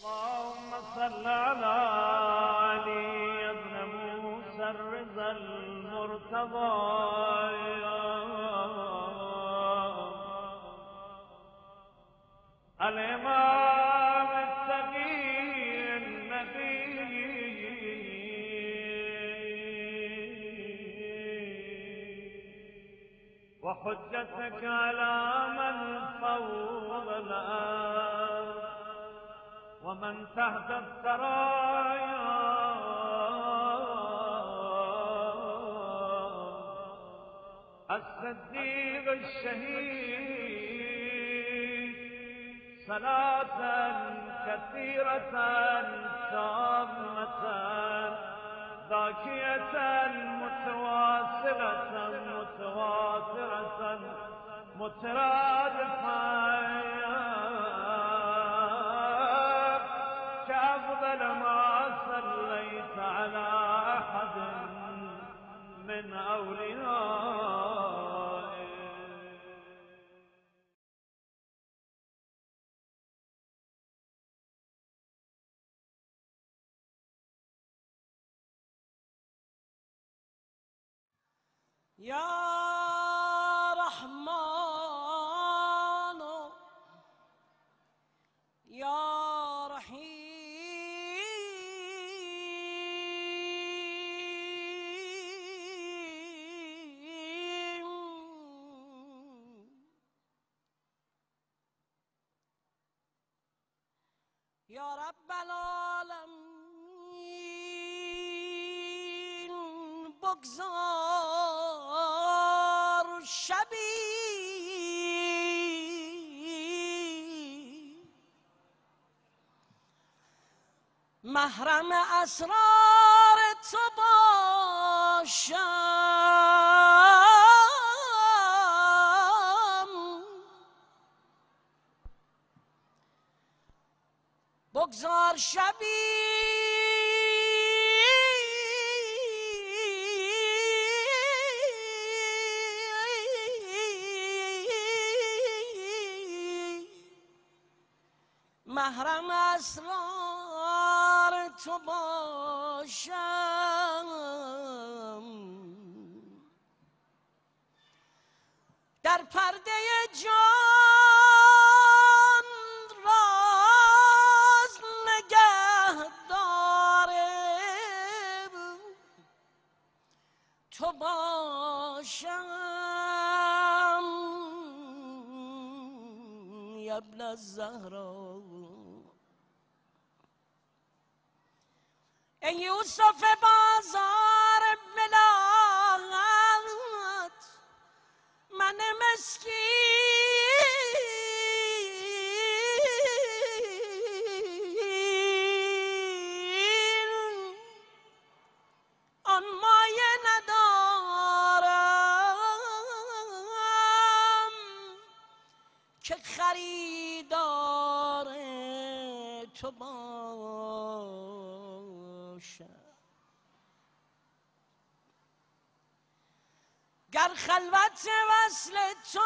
اللهم صل على علي بن موسى الرضا المرتضى. الإمام التقي النبي وحجتك على من فوض الأرض ومن تحت الثرايا. الصديق الشهيد صلاة كثيرة تامة ذاكية متواصلة متواترة مترادفة. من أوليائك يا بگذار شبی. محرم اسرار تو باشم. باشم. در پرده جان راز نگه داره تو باشم. یا ابن الزهرا ای یوسف بازار بلاد من مسکین خلوت وصل تو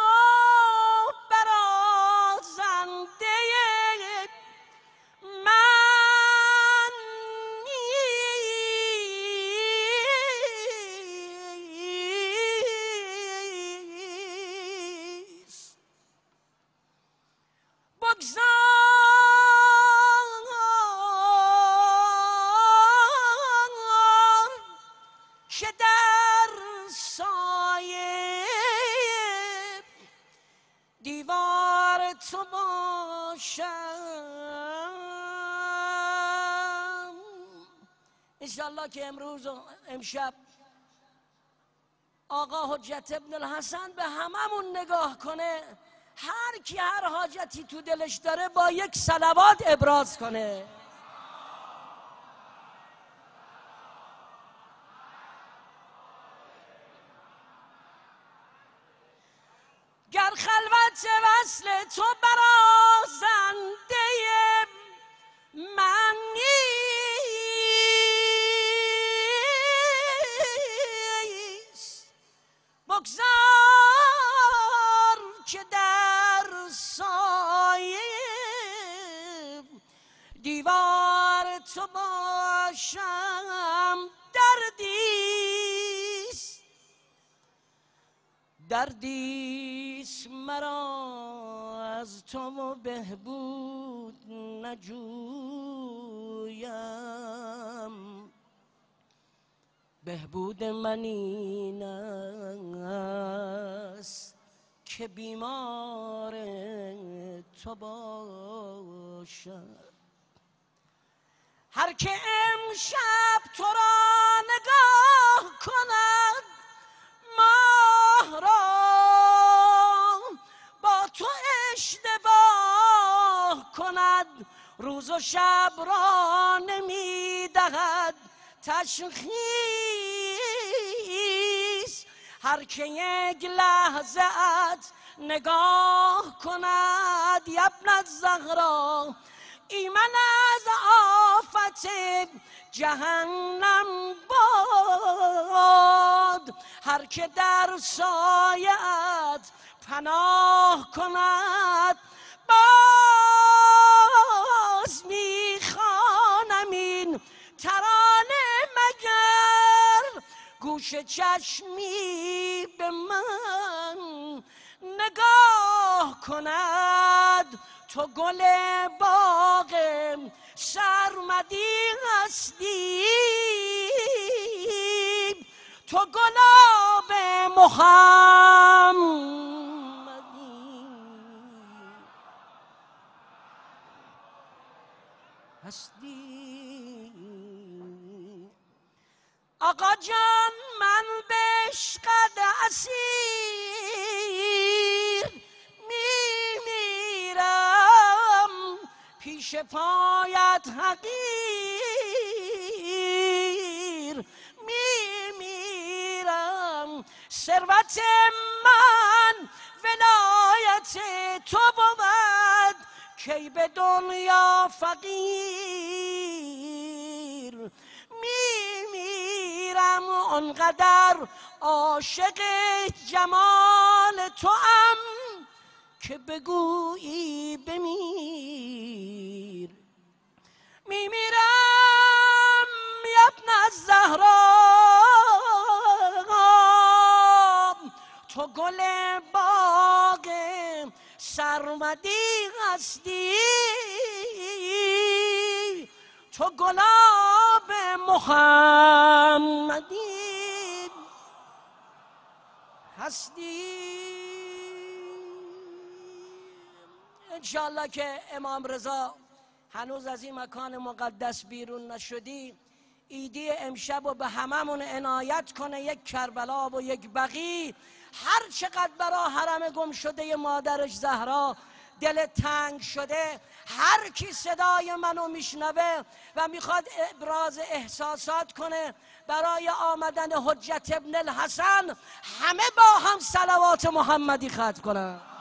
امشب. آقا حجت ابن الحسن به هممون نگاه کنه. هر کی هر حاجتی تو دلش داره با یک سلوات ابراز کنه. دردیست مرا از تو و بهبود نجویم. بهبود من این است که بیمار تو باشم. هر که امشب تو را نگاه کند ماه را با تو اشتباه کند. روز و شب را نمی‌دهد. تشخیص. هر که یک لحظه ات نگاه کند. یبنت زهرا ایمن از آفت جهنم باد. هر که در سایت پناه کند باز می‌خوانم این ترانه مگر. گوش چشمی به من نگاه کند. تو گل باغ سرمدی هستی. تو گلاب محمدی هستی. آقا جان من به عشقت اسیر. پیش پایت حقیر میمیرم. ثروت من ولایت تو بود کی به دنیا فقیر. میمیرم آنقدر عاشق جمال تو ام که بگویی بمیر میمیرم یبن از زهرا تو گل باغ سرمدی هستی. تو گلاب محمدی هستی. انشالله که امام رضا هنوز از این مکان مقدس بیرون نشدی ایدی امشب و به هممون عنایت کنه یک کربلا و یک بقی. هر چقدر برا حرم گم شده مادرش زهرا دل تنگ شده هر کی صدای منو میشنوه و می‌خواد ابراز احساسات کنه برای آمدن حجت ابن الحسن همه با هم صلوات محمدی ختم کنن.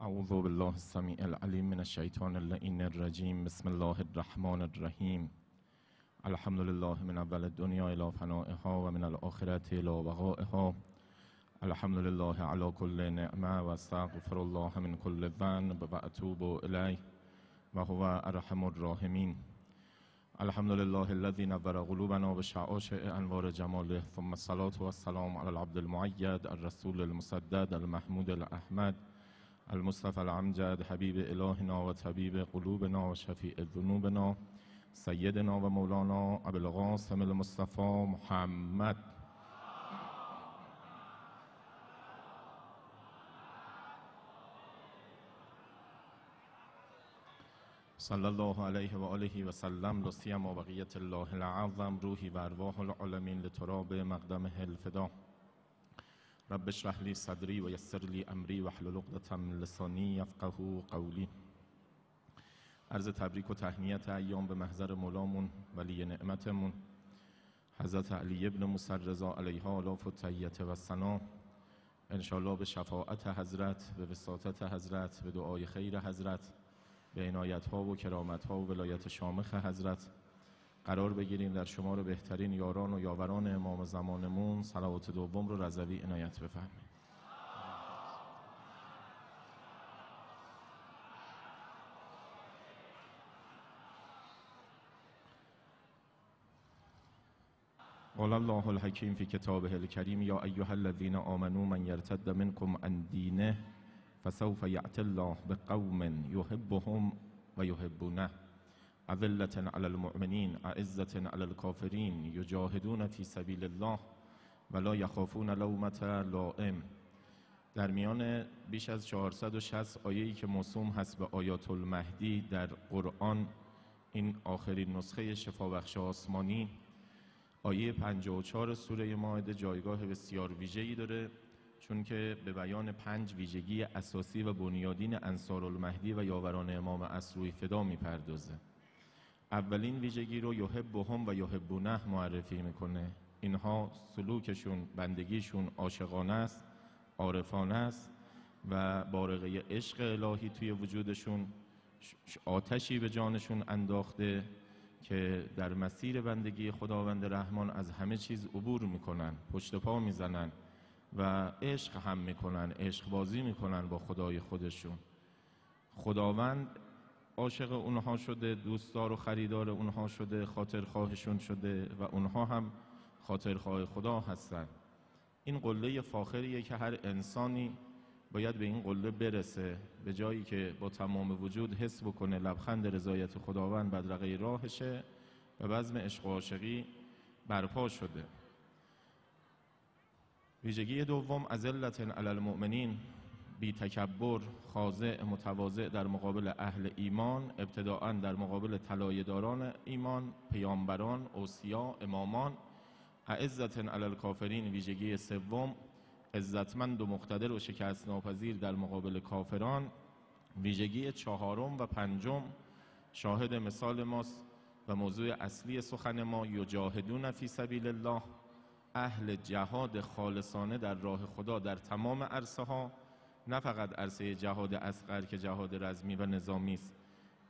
اعوذ بالله السمیع العلیم من الشیطان اللعین الرجیم بسم الله الرحمن الرحیم الحمد لله من اول الدنیا الى فنائها و من الاخرت الى بقائها. الحمد لله على كل نعمه و استغفر الله من كل ذنب و اتوب الیه و هو ارحم الراحمین الحمد لله الذي نور قلوبنا بشعاشع انوار جماله ثم الصلاة والسلام على العبد المعید الرسول المسدد المحمود الاحمد المصطفى العمجد حبیب الهنا و طبیب قلوبنا و شفیع ذنوبنا سیدنا و مولانا ابوالقاسم المصطفى محمد. صلی الله علیه و آله و سلم لسیم بقیت الله العظم روحی و ارواح العالمین لتراب مقدمه الفدا. رب اشرح لي صدري ويسر لي امري واحلل عقدة من لساني يفقهوا قولی عرض تبریک و تهنیت ایام به محضر مولامون ولی نعمتمون. حضرت علی ابن موسی رضا علیها آلاف و تحیت و سنا انشالله به شفاعت حضرت به وساطت حضرت به دعای خیر حضرت به عنایت ها و کرامت ها و ولایت شامخ حضرت. قرار بگیریم در شما رو بهترین یاران و یاوران امام زمانمون صلوات دوم رو رضوی عنایت بفرمایید. قال الله الحکیم فی کتابه الکریم یا ایها الذین آمنوا من یرتد منکم عن دینه فسوف یعت الله بقوم یحبهم و یحبونه. أذلة على المؤمنين أعزة على الكافرين يجاهدون في سبيل الله ولا يخافون لومة لائم. در میان بیش از 460 آیه‌ای که موسوم هست به آیات المهدی در قرآن این آخرین نسخه شفابخش آسمانی آیه 54 سوره ماعده جایگاه بسیار ویژه‌ای داره چون که به بیان پنج ویژگی اساسی و بنیادین انصار المهدی و یاوران امام اسروی فدا می‌پردازه. اولین ویژگی رو یحبهم و یحبونه معرفی می‌کنه. اینها سلوکشون بندگیشون عاشقانه است عارفانه است و بارقه عشق الهی توی وجودشون آتشی به جانشون انداخته که در مسیر بندگی خداوند رحمان از همه چیز عبور می‌کنن پشت پا می‌زنن و عشق هم می‌کنن عشق بازی می‌کنن با خدای خودشون. خداوند عاشق اونها شده دوستدار و خریدار اونها شده خاطرخواهشون شده و اونها هم خاطرخواه خدا هستند این قله فاخریه که هر انسانی باید به این قله برسه به جایی که با تمام وجود حس بکنه لبخند رضایت خداوند بدرقه راهشه و بزم عشق و عاشقی برپا شده. ویژگی دوم ازلت علی المؤمنین. بی تکبر خاضع متواضع در مقابل اهل ایمان ابتداعا در مقابل طلایه‌داران ایمان پیامبران اوصیا امامان. اعزت علی الکافرین ویژگی سوم عزتمند و مقتدر و شکست ناپذیر در مقابل کافران. ویژگی چهارم و پنجم شاهد مثال ماست و موضوع اصلی سخن ما یجاهدون فی سبیل الله اهل جهاد خالصانه در راه خدا در تمام عرصه ها نه فقط عرصه جهاد اصغر که جهاد رزمی و نظامی است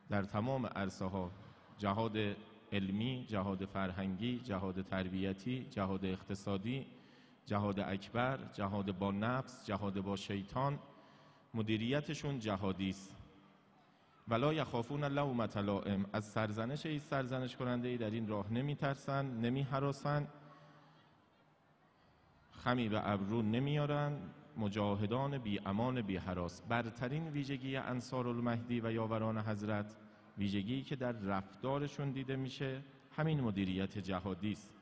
در تمام عرصه ها جهاد علمی، جهاد فرهنگی، جهاد تربیتی، جهاد اقتصادی، جهاد اکبر، جهاد با نفس، جهاد با شیطان مدیریتشون جهادی است. ولا یخافون لومت لائم از سرزنش ای سرزنش کننده ای در این راه نمی ترسن نمی حراسن خمی به ابرو نمیارن مجاهدان بی امان بی حراس. برترین ویژگی انصار المهدی و یاوران حضرت ویژگی که در رفتارشون دیده میشه همین مدیریت جهادی است.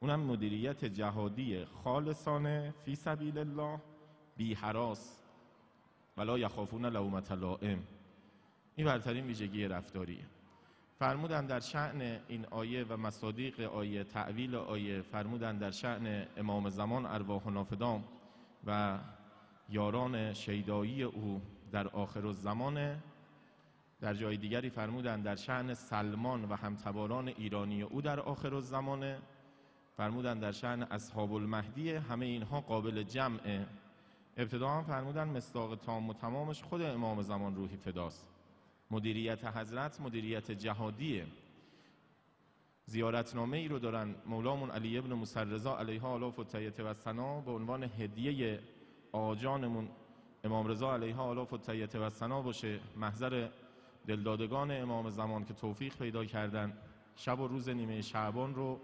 اونم مدیریت جهادی خالصانه فی سبیل الله بی حراس. ولا یخافون لومت لائم. این برترین ویژگی رفتاریه. فرمودن در شعن این آیه و مصادیق آیه تعویل آیه فرمودن در شعن امام زمان ارواح و نافدام. و یاران شیدایی او در آخر الزمان در جای دیگری فرمودن در شعن سلمان و همتباران ایرانی او در آخر الزمان فرمودن در شعن اصحاب المهدی همه اینها قابل جمعه ابتدا هم فرمودن مصداق تام و تمامش خود امام زمان روحی فداست. مدیریت حضرت مدیریت جهادیه. زیارتنامه ای رو دارن مولامون علی ابن مسرزا علیها آلاف و تیت و سنا به عنوان هدیه آجانمون امام رضا علیها آلاف و تیت و سنا باشه. محضر دلدادگان امام زمان که توفیق پیدا کردن شب و روز نیمه شعبان رو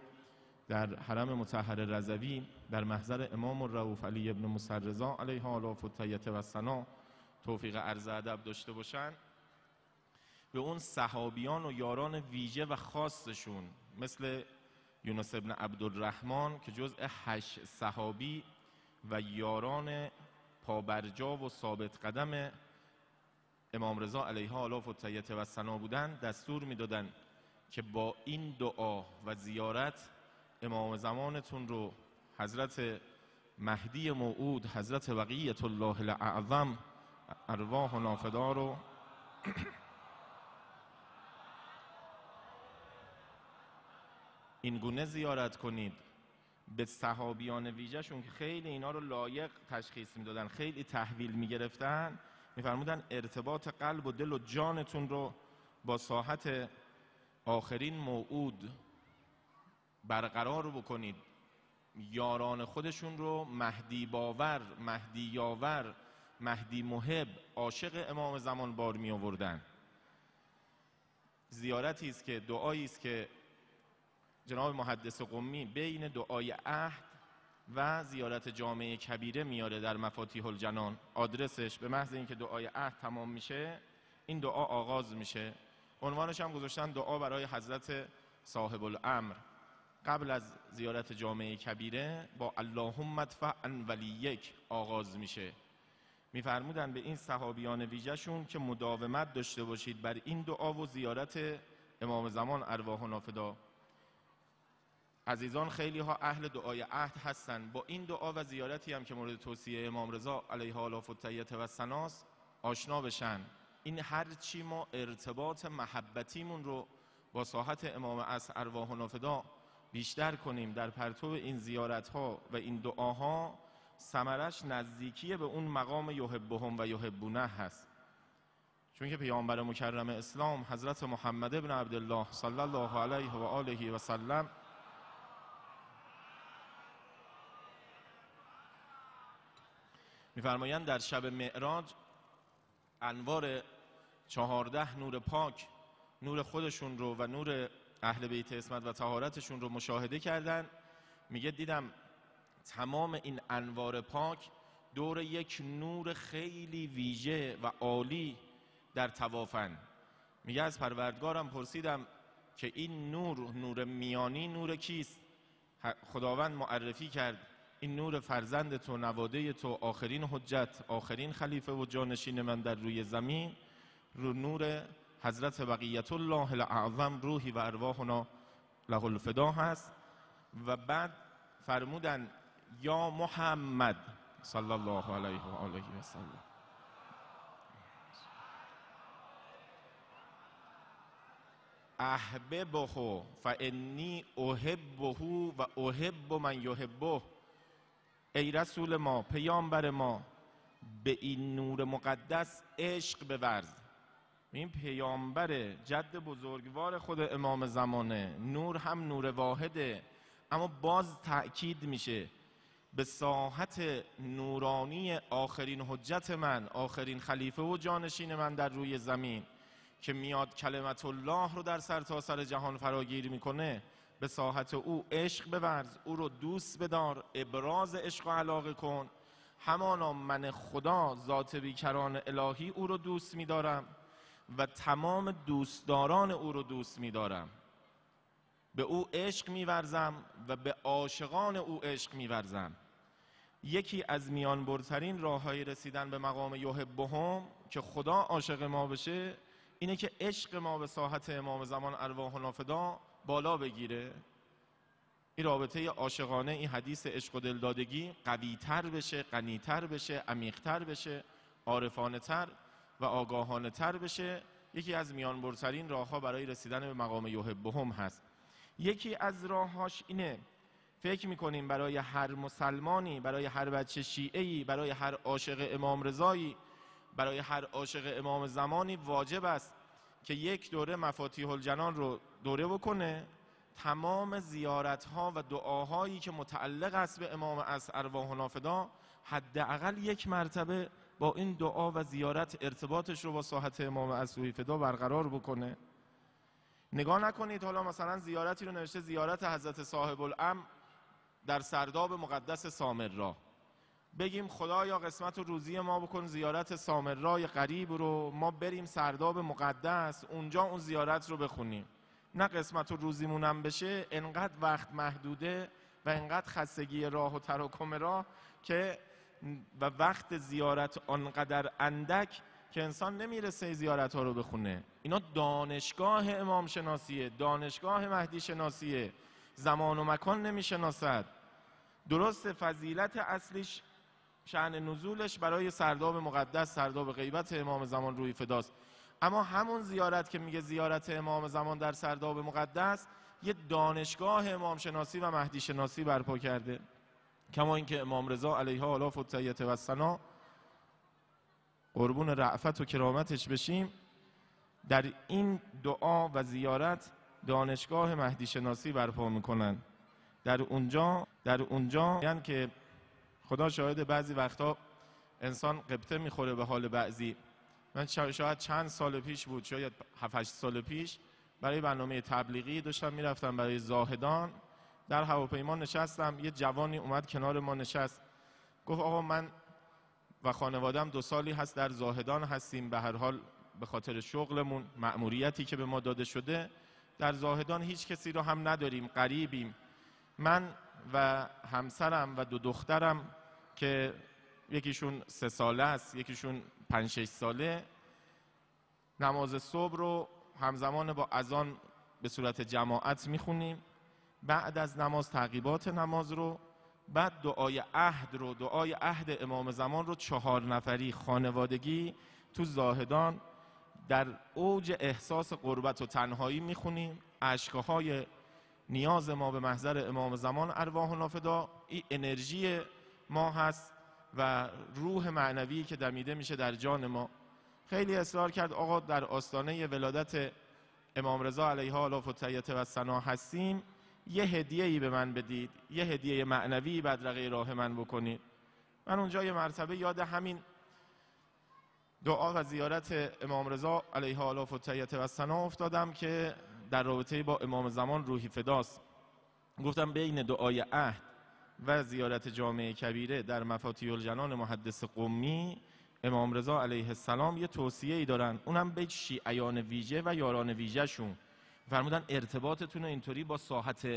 در حرم متحر رضوی در محضر امام الرؤوف علی ابن مسرزا علیها آلاف و تیت و سنا توفیق عرض ادب داشته باشن. به اون صحابیان و یاران ویژه و خاصشون مثل یونس ابن عبدالرحمن که جزء هشت صحابی و یاران پابرجا و ثابت قدم امام رضا علیه آلاف و تیت و سنا بودن دستور می‌دادن که با این دعا و زیارت امام زمانتون رو حضرت مهدی موعود حضرت وقیت الله الاعظم ارواح و نافدار رو این گونه زیارت کنید به صحابیان ویژهشون که خیلی اینا رو لایق تشخیص می‌دادن خیلی تحویل می‌گرفتن میفرمودن ارتباط قلب و دل و جانتون رو با ساحت آخرین موعود برقرار بکنید. یاران خودشون رو مهدی باور مهدی یاور مهدی محب عاشق امام زمان بار می آوردن زیارتی است که دعایی است که جناب محدث قمی بین دعای عهد و زیارت جامعه کبیره میاره در مفاتیح الجنان. آدرسش به محض اینکه دعای عهد تمام میشه این دعا آغاز میشه. عنوانش هم گذاشتن دعا برای حضرت صاحب الامر. قبل از زیارت جامعه کبیره با اللهم ادفع عن ولیک آغاز میشه. میفرمودن به این صحابیان ویژهشون که مداومت داشته باشید بر این دعا و زیارت امام زمان ارواح و نافدا. عزیزان خیلی ها اهل دعای عهد هستند با این دعا و زیارتی هم که مورد توصیه امام رضا علیه آلاف و تیت و سناس آشنا بشن. این هر چی ما ارتباط محبتیمون رو با ساحت امام از ارواح و نافدا بیشتر کنیم در پرتو این زیارت ها و این دعاها سمرش نزدیکی به اون مقام یحبهم و یحبونه هست. چون که پیامبر مکرم اسلام حضرت محمد ابن عبدالله صلی الله علیه و آله و سلم میفرمایند در شب معراج انوار چهارده نور پاک نور خودشون رو و نور اهل بیت اسمت و تهارتشون رو مشاهده کردن. میگه دیدم تمام این انوار پاک دور یک نور خیلی ویژه و عالی در توافن. میگه از پروردگارم پرسیدم که این نور نور میانی نور کیست؟ خداوند معرفی کرد. این نور فرزند تو نواده تو آخرین حجت آخرین خلیفه و جانشین من در روی زمین رو نور حضرت بقیت الله الاعظم روحی و ارواحنا له الفدا هست. و بعد فرمودن یا محمد صلی الله علیه و آله و سلم. احببه فانی احبه و احب من یحبه. ای رسول ما پیامبر ما به این نور مقدس عشق بورز. این پیامبر جد بزرگوار خود امام زمانه. نور هم نور واحده اما باز تأکید میشه. به ساحت نورانی آخرین حجت من آخرین خلیفه و جانشین من در روی زمین که میاد کلمت الله رو در سرتاسر سر جهان فراگیر می‌کنه. به ساحت او عشق بورز او رو دوست بدار ابراز عشق و علاقه کن. همانا من خدا ذات بیکران الهی او رو دوست میدارم و تمام دوستداران او رو دوست میدارم. به او عشق میورزم و به عاشقان او عشق میورزم. یکی از میان برترین راه های رسیدن به مقام یحبهم که خدا عاشق ما بشه اینه که عشق ما به ساحت امام زمان ارواح و نافدا بالا بگیره. این رابطه عاشقانه این حدیث عشق و دلدادگی قویتر بشه غنیتر بشه عمیقتر بشه عارفانه تر و آگاهانه تر بشه. یکی از میان برترین راه ها برای رسیدن به مقام یحبهم هست. یکی از راههاش اینه فکر می‌کنیم برای هر مسلمانی برای هر بچه شیعهی برای هر عاشق امام رضایی برای هر عاشق امام زمانی واجب است که یک دوره مفاتیح الجنان رو دوره بکنه تمام زیارت ها و دعاهایی که متعلق است به امام از ارواح نافدا حداقل یک مرتبه با این دعا و زیارت ارتباطش رو با ساحت امام از فدا برقرار بکنه. نگاه نکنید حالا مثلا زیارتی رو نوشته زیارت حضرت صاحب الام در سرداب مقدس سامر بگیم خدایا قسمت و روزی ما بکن زیارت سامرای قریب رو ما بریم سرداب مقدس اونجا اون زیارت رو بخونیم. نه قسمت و روزیمونم بشه انقدر وقت محدوده و انقدر خستگی راه و تراکم راه که و وقت زیارت آنقدر اندک که انسان نمی‌رسه زیارت ها رو بخونه. اینا دانشگاه امام شناسیه دانشگاه مهدی شناسیه زمان و مکان نمی‌شناسد. درست فضیلت اصلیش شعن نزولش برای سرداب مقدس سرداب غیبت امام زمان روی فداست. اما همون زیارت که میگه زیارت امام زمان در سرداب مقدس یه دانشگاه امام شناسی و مهدی شناسی برپا کرده. کما اینکه امام رضا علیه آلاف و تیت و سنا قربون رعفت و کرامتش بشیم در این دعا و زیارت دانشگاه مهدی شناسی برپا می‌کنن. در اونجا در اونجا یعنی که خدا شاهد بعضی وقتا انسان قبطه می‌خوره به حال بعضی. من شاید چند سال پیش بود شاید 7 سال پیش برای برنامه تبلیغی داشتم می‌رفتم برای زاهدان. در هواپیما نشستم یه جوانی اومد کنار ما نشست. گفت آقا من و خانوادم دو سالی هست در زاهدان هستیم به هر حال به خاطر شغلمون مأموریتی که به ما داده شده در زاهدان هیچ کسی رو هم نداریم قریبیم من و همسرم و دو دخترم که یکیشون سه ساله است یکیشون پنج شش ساله. نماز صبح رو همزمان با اذان به صورت جماعت می‌خونیم. بعد از نماز تعقیبات نماز رو بعد دعای عهد رو دعای عهد امام زمان رو چهار نفری خانوادگی تو زاهدان در اوج احساس قربت و تنهایی می‌خونیم. اشکهای نیاز ما به محضر امام زمان ارواح و نافدا این انرژی ما هست. و روح معنوی که دمیده میشه در جان ما. خیلی اصرار کرد آقا در آستانه ولادت امام رضا علیه آلاف و تیت و سنا هستیم یه هدیه ای به من بدید یه هدیه معنوی بدرقه راه من بکنید. من اونجا یه مرتبه یاد همین دعا و زیارت امام رضا علیه آلاف و تیت و سنا افتادم که در رابطه با امام زمان روحی فداست. گفتم بین دعای عهد و زیارت جامعه کبیره در مفاتی الجنان محدث قمی امام رضا علیه السلام یه توصیه ای دارن. اونم به شیعیان ویژه و یاران ویژه شون فرمودن ارتباطتون رو اینطوری با ساحت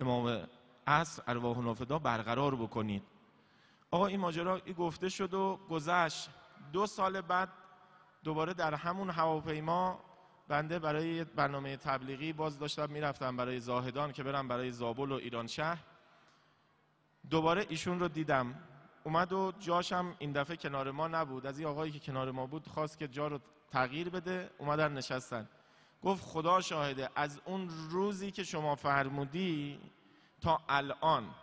امام عصر ارواح نافدا برقرار بکنید. آقا این ماجرا گفته شد و گذشت. دو سال بعد دوباره در همون هواپیما بنده برای برنامه تبلیغی باز داشتم می‌رفتم برای زاهدان که برم برای زابل و ایران شهر. دوباره ایشون رو دیدم. اومد و جاشم این دفعه کنار ما نبود. از این آقایی که کنار ما بود خواست که جا رو تغییر بده. اومدن نشستن. گفت خدا شاهده از اون روزی که شما فرمودی تا الان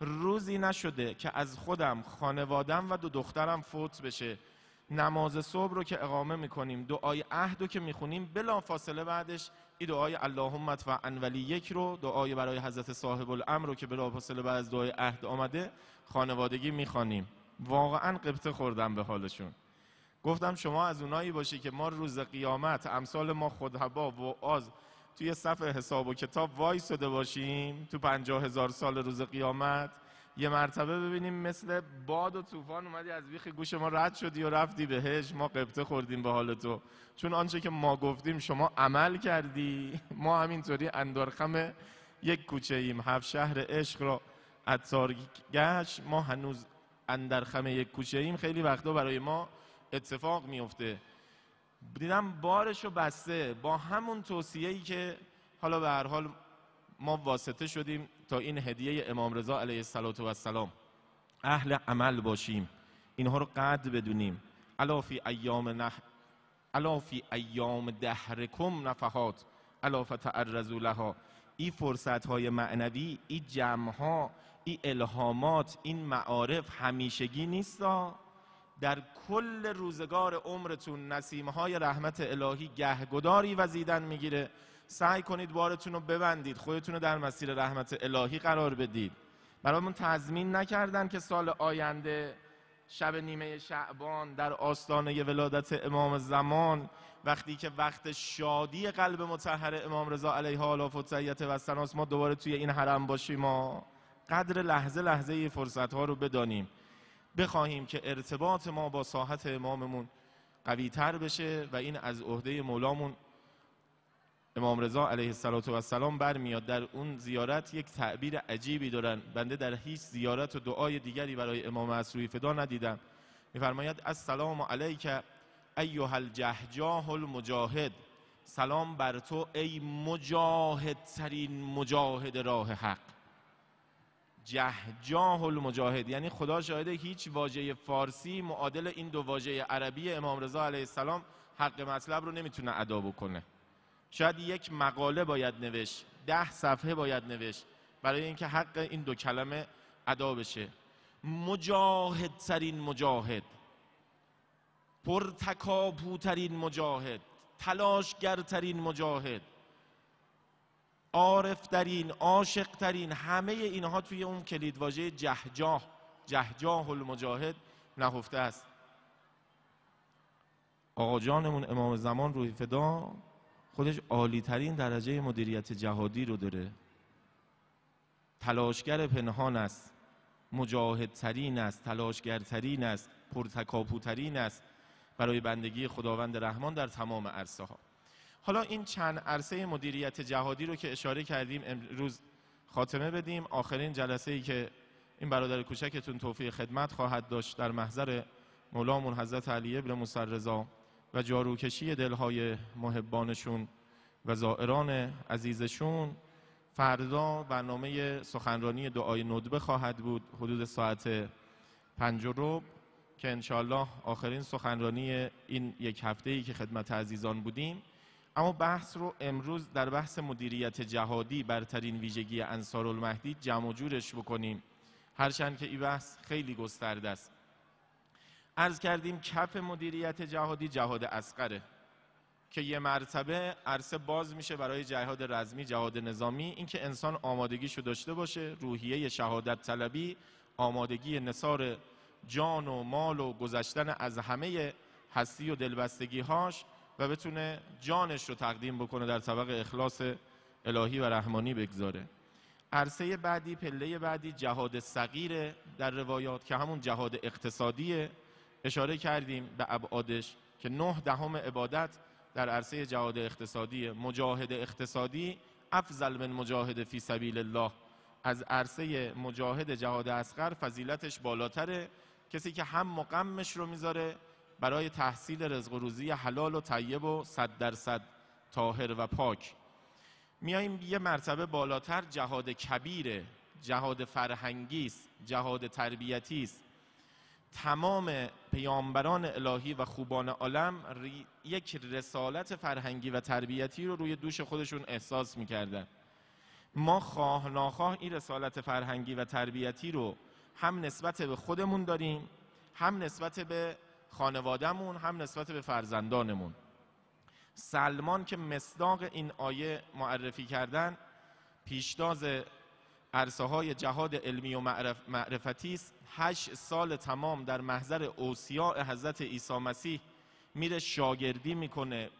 روزی نشده که از خودم خانوادم و دو دخترم فوت بشه. نماز صبح رو که اقامه می‌کنیم دعای عهد رو که می‌خونیم بلا فاصله بعدش این دعای اللهم ادفع ولی یک رو دعای برای حضرت صاحب الامر رو که بلا فاصله بعد از دعای عهد آمده خانوادگی می‌خوانیم. واقعا قبطه خوردم به حالشون. گفتم شما از اونایی باشی که ما روز قیامت امثال ما خودهبا و آز توی صفحه حساب و کتاب وای سده باشیم تو پنجاه هزار سال روز قیامت یه مرتبه ببینیم مثل باد و طوفان اومدی از بیخ گوش ما رد شدی و رفتی بهش ما قبطه خوردیم به حال تو. چون آنچه که ما گفتیم شما عمل کردی. ما همینطوری اندارخم یک کوچه ایم. هفت شهر عشق را اتار گشت. ما هنوز اندرخم یک کوچه ایم. خیلی وقتا برای ما اتفاق میفته دیدم بارشو بسته. با همون توصیه‌ای که حالا به هر حال ما واسطه شدیم. تا این هدیه امام رضا علیه السلام اهل عمل باشیم. اینها رو قدر بدونیم. الا فی ایام نه الا فی ایام دهرکم نفحات. الا فتعرضوا لها. این فرصت های معنوی این جمع ها این الهامات این معارف همیشگی نیستا. در کل روزگار عمرتون نسیمه های رحمت الهی گهگداری وزیدن می‌گیره. سعی کنید بارتون رو ببندید خودتون رو در مسیر رحمت الهی قرار بدید. برامون تضمین نکردن که سال آینده شب نیمه شعبان در آستانه ولادت امام زمان وقتی که وقت شادی قلب متحر امام رضا علیه آلاف و و سناس ما دوباره توی این حرم باشیم ما قدر لحظه لحظه فرصت ها رو بدانیم. بخواهیم که ارتباط ما با ساحت اماممون قوی تر بشه و این از عهده مولامون امام رضا علیه السلام برمیاد در اون زیارت یک تعبیر عجیبی دارن. بنده در هیچ زیارت و دعای دیگری برای امام اسروی فدا ندیدم. میفرماید السلام علیک ایها الجهجاه المجاهد. سلام بر تو ای مجاهد ترین مجاهد راه حق. جهجاه المجاهد یعنی خدا شاهده هیچ واژه فارسی معادل این دو واژه عربی امام رضا علیه السلام حق مطلب رو نمی‌تونه ادا بکنه. شاید یک مقاله باید نوشت ده صفحه باید نوشت برای اینکه حق این دو کلمه ادا بشه. مجاهد ترین مجاهد پرتکاپوترین مجاهد ترین مجاهد عارف ترین عاشق ترین همه اینها توی اون کلیدواژه جهجاه جهجاه المجاهد نهفته است. آقا جانمون امام زمان روی فدا. خودش عالی ترین درجه مدیریت جهادی رو داره. تلاشگر پنهان است مجاهدترین است تلاشگرترین است پرتکاپوترین است. برای بندگی خداوند رحمان در تمام عرصه ها حالا این چند عرصه مدیریت جهادی رو که اشاره کردیم امروز خاتمه بدیم. آخرین جلسه ای که این برادر کوچکتون توفیق خدمت خواهد داشت در محضر مولامون حضرت علی ابن مسرزا و جاروکشی دلهای محبانشون و زائران عزیزشون فردا برنامه سخنرانی دعای ندبه خواهد بود حدود ساعت پنج و که انشالله آخرین سخنرانی این یک هفته که خدمت عزیزان بودیم. اما بحث رو امروز در بحث مدیریت جهادی برترین ویژگی انصار المهدی جمع و جورش بکنیم. هرچند که این بحث خیلی گسترده است. ارز کردیم کف مدیریت جهادی جهاد اسقره که یه مرتبه عرصه باز میشه برای جهاد رزمی جهاد نظامی. اینکه انسان آمادگیشو داشته باشه روحیه شهادت طلبی آمادگی نصار جان و مال و گذشتن از همه هستی و دلبستگی هاش و بتونه جانش رو تقدیم بکنه در طبق اخلاص الهی و رحمانی بگذاره. عرصه بعدی پله بعدی جهاد صغیر در روایات که همون جهاد اقتصادیه. اشاره کردیم به ابعادش که نه دهم عبادت در عرصه جهاد اقتصادی مجاهد اقتصادی افضل من مجاهد فی سبیل الله. از عرصه مجاهد جهاد اصغر فضیلتش بالاتره. کسی که هم مقمش رو می‌ذاره برای تحصیل رزق و روزی حلال و طیب و صد درصد طاهر و پاک. میاییم یه مرتبه بالاتر جهاد کبیره جهاد فرهنگی است جهاد تربیتی است تمام پیامبران الهی و خوبان عالم یک رسالت فرهنگی و تربیتی رو روی دوش خودشون احساس می‌کردن. ما خواه ناخواه این رسالت فرهنگی و تربیتی رو هم نسبت به خودمون داریم هم نسبت به خانوادهمون هم نسبت به فرزندانمون. سلمان که مصداق این آیه معرفی کردن پیشتاز عرصه های جهاد علمی و معرفتی است. هشت سال تمام در محضر اوسیاء حضرت عیسی مسیح میره شاگردی می‌کنه.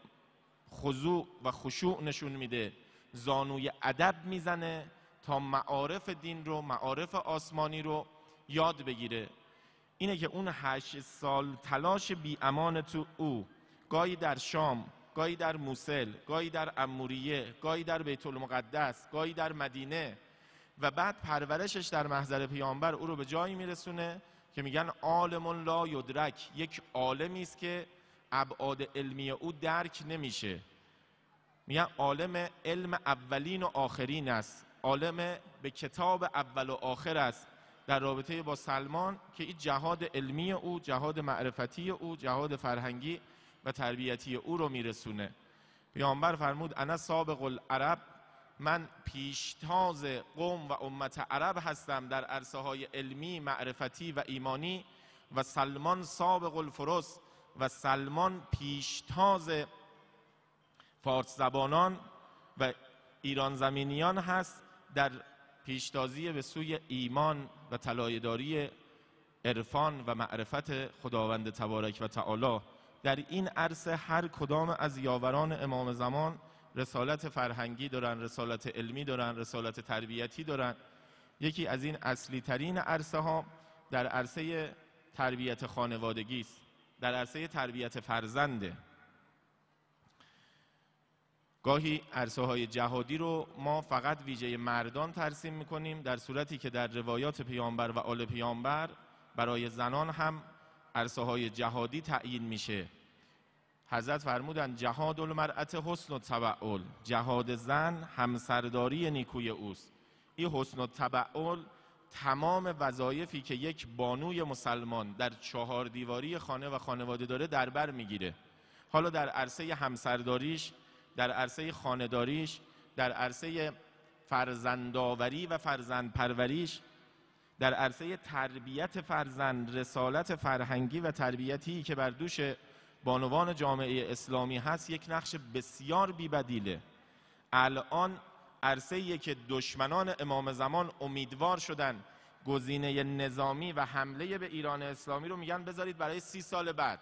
خضوع و خشوع نشون میده. زانوی ادب می‌زنه تا معارف دین رو معارف آسمانی رو یاد بگیره. اینه که اون هشت سال تلاش بی امان تو او گاهی در شام گاهی در موسل گاهی در اموریه گاهی در بیت المقدس گاهی در مدینه و بعد پرورشش در محضر پیامبر او رو به جایی میرسونه که میگن عالم لا یدرک. یک عالمی است که ابعاد علمی او درک نمیشه. میگن عالم علم اولین و آخرین است. عالم به کتاب اول و آخر است. در رابطه با سلمان که این جهاد علمی او جهاد معرفتی او جهاد فرهنگی و تربیتی او رو میرسونه. پیامبر فرمود انا سابق العرب من پیشتاز قوم و امت عرب هستم در عرصه های علمی معرفتی و ایمانی و سلمان سابق الفرس و سلمان پیشتاز فارس زبانان و ایران زمینیان هست در پیشتازی به سوی ایمان و طلایه‌داری عرفان و معرفت خداوند تبارک و تعالی. در این عرصه هر کدام از یاوران امام زمان رسالت فرهنگی دارن رسالت علمی دارن رسالت تربیتی دارن. یکی از این اصلی ترین عرصه ها در عرصه تربیت خانوادگی است. در عرصه تربیت فرزنده گاهی عرصه های جهادی رو ما فقط ویژه مردان ترسیم می‌کنیم در صورتی که در روایات پیامبر و آل پیامبر برای زنان هم عرصه های جهادی تعیین میشه. حضرت فرمودن جهاد المرأت حسن و تبعول جهاد زن همسرداری نیکوی اوست. این حسن و تبعول تمام وظایفی که یک بانوی مسلمان در چهار دیواری خانه و خانواده داره در بر می‌گیره. حالا در عرصه همسرداریش در عرصه خانداریش در عرصه فرزندآوری و فرزند پروریش در عرصه تربیت فرزند رسالت فرهنگی و تربیتی که بر دوش بانوان جامعه اسلامی هست یک نقش بسیار بیبدیله. الان عرصه که دشمنان امام زمان امیدوار شدن گزینه نظامی و حمله به ایران اسلامی رو میگن بذارید برای سی سال بعد.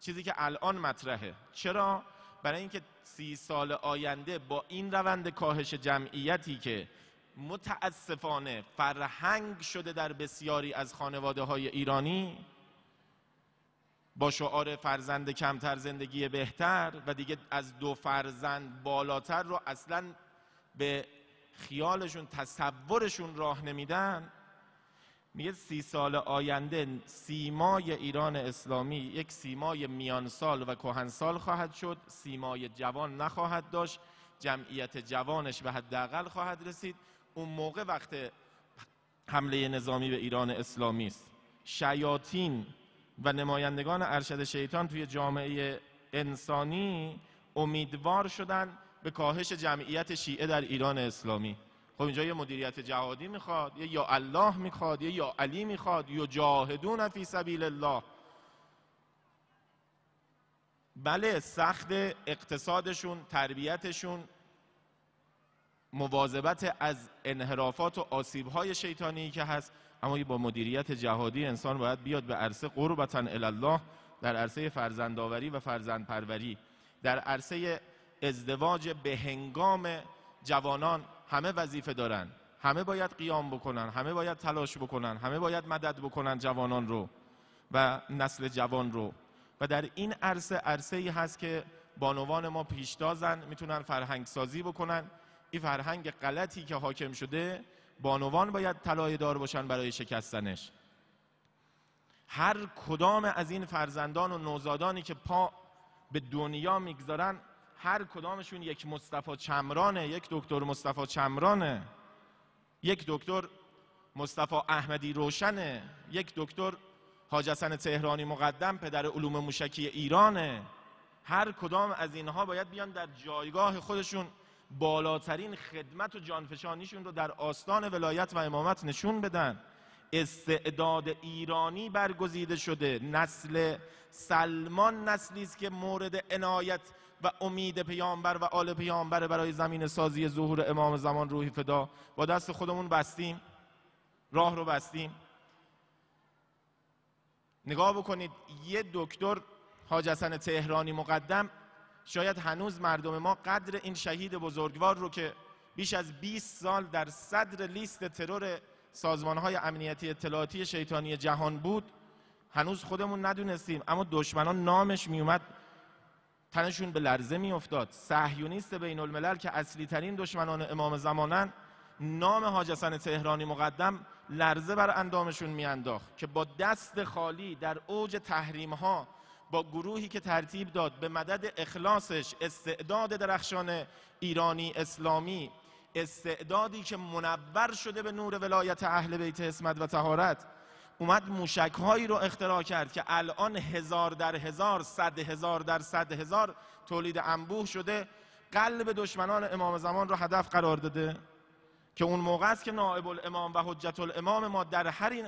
چیزی که الان مطرحه. چرا؟ برای اینکه سی سال آینده با این روند کاهش جمعیتی که متاسفانه فرهنگ شده در بسیاری از خانواده های ایرانی با شعار فرزند کمتر زندگی بهتر و دیگه از دو فرزند بالاتر رو اصلا به خیالشون تصورشون راه نمیدن. میگه سی سال آینده سیمای ایران اسلامی یک سیمای میانسال و کهنسال خواهد شد. سیمای جوان نخواهد داشت. جمعیت جوانش به حداقل خواهد رسید. اون موقع وقت حمله نظامی به ایران اسلامی است. شیاطین و نمایندگان ارشد شیطان توی جامعه انسانی امیدوار شدن به کاهش جمعیت شیعه در ایران اسلامی. خب اینجا یه مدیریت جهادی می‌خواد یه یا الله می‌خواد یه یا علی می‌خواد یا جاهدون فی سبیل الله. بله سخت اقتصادشون تربیتشون مواظبت از انحرافات و آسیبهای شیطانی که هست. اما با مدیریت جهادی انسان باید بیاد به عرصه قربتا الله در عرصه فرزندآوری و فرزندپروری. در عرصه ازدواج به هنگام جوانان همه وظیفه دارن. همه باید قیام بکنن همه باید تلاش بکنن همه باید مدد بکنن جوانان رو و نسل جوان رو. و در این عرصه عرصه ای هست که بانوان ما پیشتازن می‌تونن فرهنگ سازی بکنن. این فرهنگ غلطی که حاکم شده بانوان باید طلای دار باشن برای شکستنش. هر کدام از این فرزندان و نوزادانی که پا به دنیا می‌گذارن هر کدامشون یک مصطفی چمرانه یک دکتر مصطفی چمرانه یک دکتر مصطفی احمدی روشنه یک دکتر حاج حسن تهرانی مقدم پدر علوم موشکی ایرانه. هر کدام از اینها باید بیان در جایگاه خودشون بالاترین خدمت و جانفشانیشون رو در آستان ولایت و امامت نشون بدن. استعداد ایرانی برگزیده شده. نسل سلمان نسلی است که مورد عنایت و امید پیامبر و آل پیامبر برای زمین سازی ظهور امام زمان روحی فدا. با دست خودمون بستیم. راه رو بستیم. نگاه بکنید یه دکتر حاج حسن تهرانی مقدم شاید هنوز مردم ما قدر این شهید بزرگوار رو که بیش از 20 سال در صدر لیست ترور سازمان های امنیتی اطلاعاتی شیطانی جهان بود هنوز خودمون ندونستیم. اما دشمنان نامش میومد تنشون به لرزه میافتاد. صهیونیست بین الملل که اصلی ترین دشمنان امام زمانن نام حاج حسن تهرانی مقدم لرزه بر اندامشون میانداخت که با دست خالی در اوج تحریم ها با گروهی که ترتیب داد به مدد اخلاصش استعداد درخشان ایرانی اسلامی استعدادی که منور شده به نور ولایت اهل بیت اسمت و تهارت اومد موشک هایی رو اختراع کرد که الان هزار در هزار صد هزار در صد هزار تولید انبوه شده. قلب دشمنان امام زمان رو هدف قرار داده که اون موقع است که نائب الامام و حجت الامام ما در,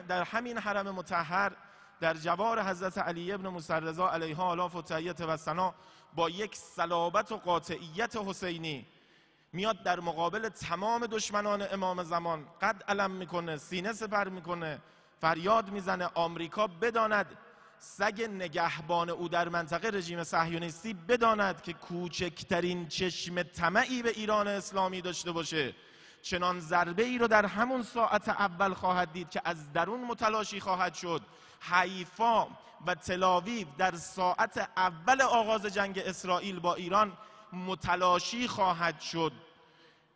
در همین حرم متحر در جوار حضرت علی ابن مسرزا علیه آلاف و تحییت و سنا با یک صلابت و قاطعیت حسینی میاد در مقابل تمام دشمنان امام زمان. قد علم می‌کنه سینه سپر می‌کنه فریاد می‌زنه آمریکا بداند. سگ نگهبان او در منطقه رژیم صهیونیستی بداند که کوچکترین چشم طمعی به ایران اسلامی داشته باشه. چنان ضربه ای رو در همون ساعت اول خواهد دید که از درون متلاشی خواهد شد. حیفا و تلاویو در ساعت اول آغاز جنگ اسرائیل با ایران متلاشی خواهد شد.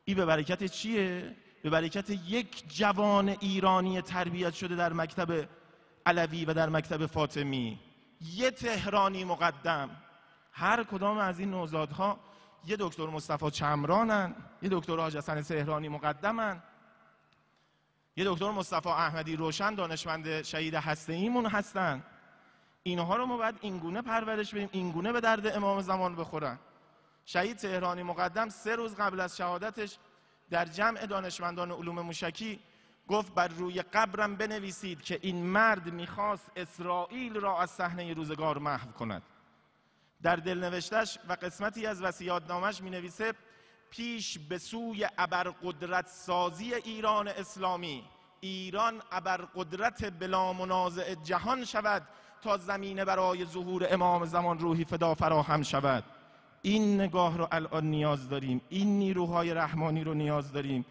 این به برکت چیه؟ به برکت یک جوان ایرانی تربیت شده در مکتب علوی و در مکتب فاطمی. یه تهرانی مقدم. هر کدام از این نوزادها یه دکتر مصطفی چمرانن یه دکتر حاج حسن تهرانی مقدمن. یه دکتر مصطفی احمدی روشن دانشمند شهید هسته ایمون هستن. اینها رو ما باید اینگونه پرورش بدیم اینگونه به درد امام زمان بخورن. شهید تهرانی مقدم سه روز قبل از شهادتش در جمع دانشمندان علوم موشکی گفت بر روی قبرم بنویسید که این مرد می‌خواست اسرائیل را از صحنه روزگار محو کند. در دلنوشتش و قسمتی از وسیعتنامش می نویسه پیش به سوی ابرقدرت سازی ایران اسلامی. ایران ابرقدرت بلا منازع جهان شود تا زمینه برای ظهور امام زمان روحی فدا فراهم شود. این نگاه رو الان نیاز داریم. این نیروهای رحمانی رو نیاز داریم.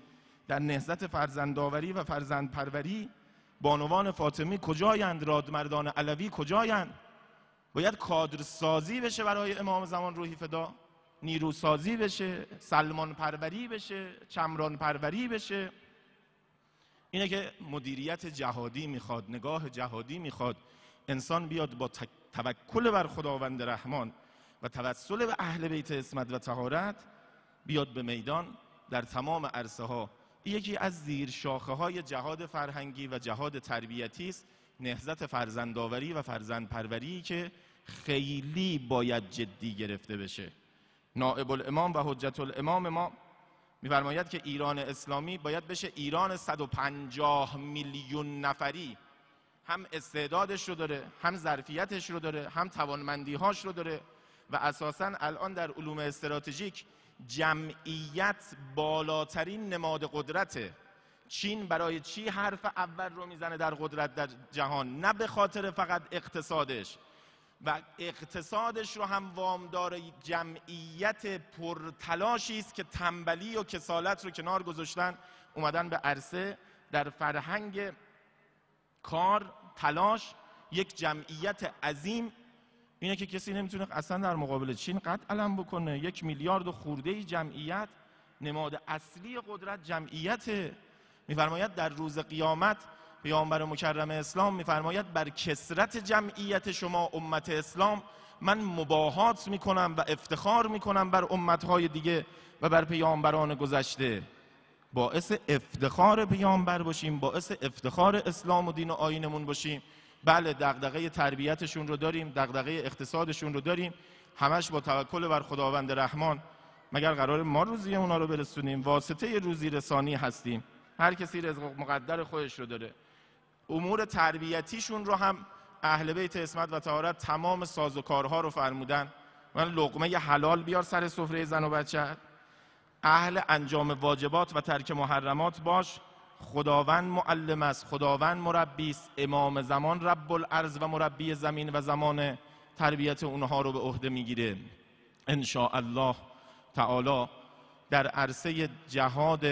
در نهضت فرزندآوری و فرزند پروری بانوان فاطمی کجایند؟ رادمردان علوی کجایند؟ باید کادر سازی بشه برای امام زمان روحی فدا؟ نیرو سازی بشه سلمان پروری بشه چمران پروری بشه. اینه که مدیریت جهادی می‌خواد نگاه جهادی می‌خواد. انسان بیاد با توکل بر خداوند رحمان و توسل به اهل بیت اسمت و تهارت بیاد به میدان در تمام عرصه ها یکی از زیر شاخه های جهاد فرهنگی و جهاد تربیتی است نهضت فرزندآوری و فرزند پروری که خیلی باید جدی گرفته بشه. نائب الامام و حجت الامام ما میفرماید که ایران اسلامی باید بشه ایران 150 میلیون نفری. هم استعدادش رو داره هم ظرفیتش رو داره هم توانمندیهاش رو داره و اساسا الان در علوم استراتژیک جمعیت بالاترین نماد قدرته چین برای چی حرف اول رو می‌زنه در قدرت در جهان؟ نه به خاطر فقط اقتصادش. و اقتصادش رو هم وامدار جمعیت پرتلاشی است که تنبلی و کسالت رو کنار گذاشتن اومدن به عرصه در فرهنگ کار تلاش یک جمعیت عظیم. اینه که کسی نمی‌تونه اصلا در مقابل چین قد علم بکنه. یک میلیارد و خورده جمعیت نماد اصلی قدرت جمعیت میفرماید در روز قیامت پیامبر مکرم اسلام میفرماید بر کسرت جمعیت شما امت اسلام من مباهات می‌کنم و افتخار می‌کنم بر امتهای دیگه و بر پیامبران گذشته. باعث افتخار پیامبر باشیم باعث افتخار اسلام و دین و آینمون باشیم. بله دغدغه تربیتشون رو داریم دغدغه اقتصادشون رو داریم. همش با توکل بر خداوند رحمان. مگر قرار ما روزی اونا رو برسونیم؟ واسطه روزی رسانی هستیم. هر کسی رزق مقدر خودش رو داره. امور تربیتیشون رو هم اهل بیت اسمت و تهارت تمام سازوکارها رو فرمودن. من لقمه حلال بیار سر سفره زن و بچه. اهل انجام واجبات و ترک محرمات باش. خداوند معلم است خداوند مربی است. امام زمان رب الارض و مربی زمین و زمان تربیت اونها رو به عهده می‌گیره. ان الله تعالی در عرصه جهاد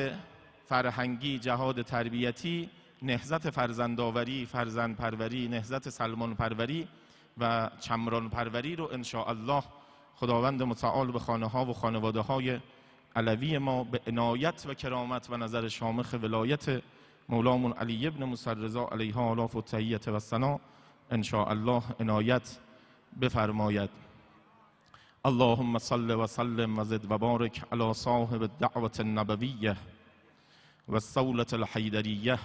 فرهنگی جهاد تربیتی نهزت فرزندآوری فرزند پروری نهزت سلمان پروری و چمران پروری رو ان الله خداوند متعال به خانه ها و خانواده های علوی ما به عنایت و کرامت و نظر شامخ ولایت مولامون علی ابن موسی رضا علیه آلاف و تحییت و سنا الله عنایت بفرماید. اللهم صل و سلم و زد و بارک علی صاحب الدعوة النبویه و السولة الحیدریه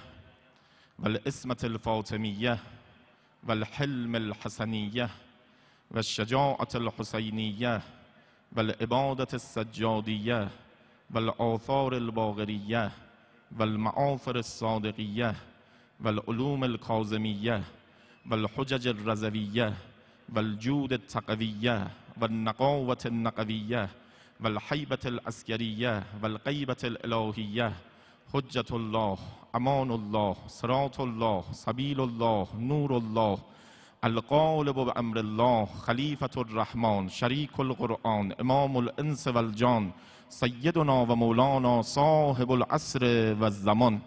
والإسمة الفاطمية والحلم الحسنية والشجاعة الحسينية والإبادة السجادية والآثار الباغرية والمعافر الصادقية والعلوم الكاظمية والحجج الرزوية والجود التقوية والنقاوة النقوية والحيبة العسكرية والقيبة الإلهية حجة الله. امان الله صراط الله سبیل الله نور الله القالب بأمر الله خلیفة الرحمن شریک القرآن امام الانس والجان سیدنا و مولانا صاحب العصر و الزمان.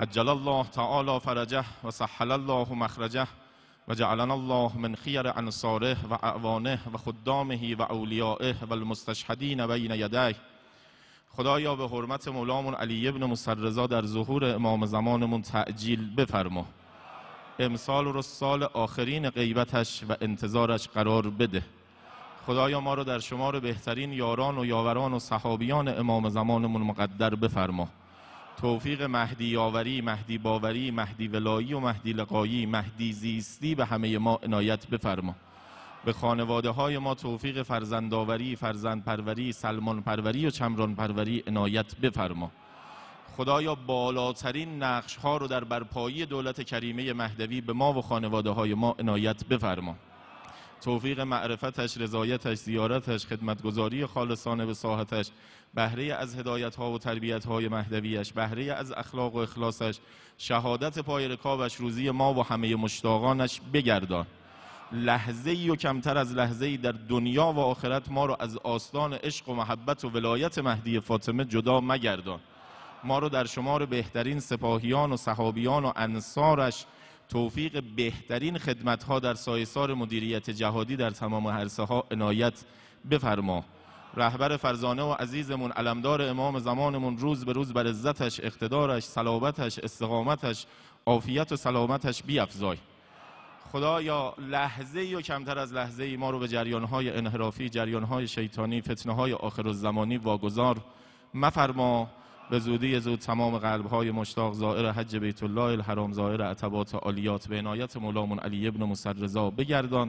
عجل الله تعالی فرجه و سحل الله مخرجه. و جعلنا الله من خیر انصاره و اعوانه و خدامه و اولیائه و المستشهدین بین یدیه. خدایا به حرمت مولامون علی ابن مسرزا در ظهور امام زمانمون تعجیل بفرما. امسال رو سال آخرین غیبتش و انتظارش قرار بده. خدایا ما رو در شمار بهترین یاران و یاوران و صحابیان امام زمانمون مقدر بفرما. توفیق مهدی یاوری مهدی باوری مهدی ولایی و مهدی لقایی مهدی زیستی به همه ما عنایت بفرما. به خانواده های ما توفیق فرزندآوری فرزند پروری سلمان پروری و چمران پروری عنایت بفرما. خدایا بالاترین نقش ها رو در برپایی دولت کریمه مهدوی به ما و خانواده های ما عنایت بفرما. توفیق معرفتش رضایتش زیارتش خدمتگذاری خالصانه به ساحتش بهره از هدایت ها و تربیت های مهدویش بهره از اخلاق و اخلاصش شهادت پای رکابش روزی ما و همه مشتاقانش بگردان. لحظه ای و کمتر از لحظه ای در دنیا و آخرت ما رو از آستان عشق و محبت و ولایت مهدی فاطمه جدا مگردان. ما رو در شمار بهترین سپاهیان و صحابیان و انصارش توفیق بهترین خدمت ها در سایسار مدیریت جهادی در تمام حرسه ها عنایت بفرما. رهبر فرزانه و عزیزمون علمدار امام زمانمون روز به روز بر عزتش اقتدارش صلابتش استقامتش عافیت و سلامتش بیافزای خدایا لحظه ای و کمتر از لحظه ای ما رو به جریان های انحرافی جریان های شیطانی فتنه های آخر الزمانی واگذار مفرما. به زودی زود تمام قلب های مشتاق زائر حج بیت الله الحرام زائر عتبات عالیات به عنایت مولامون علی ابن موسی رضا بگردان.